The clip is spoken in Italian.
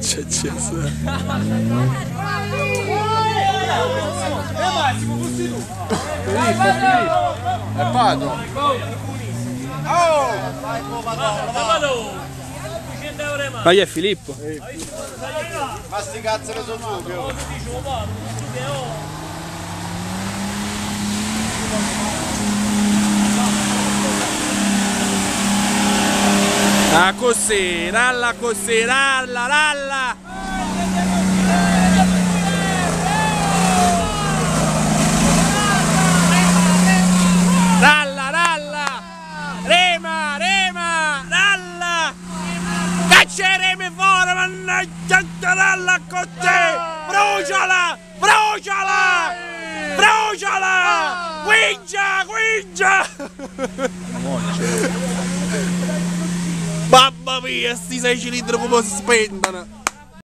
C'è Gesù. E vado. Ma chi è Filippo? Ma sti cazzo ne sono tu, Ah così, ralla così, ralla, ralla! Ralla, ralla! Rema, rema, ralla! Caccia reme fuori, mannaggia, ralla così! Bruciala, bruciala! Bruciala! Quingia, quingia! Mamma mia, sti sei cilindri come si spendono!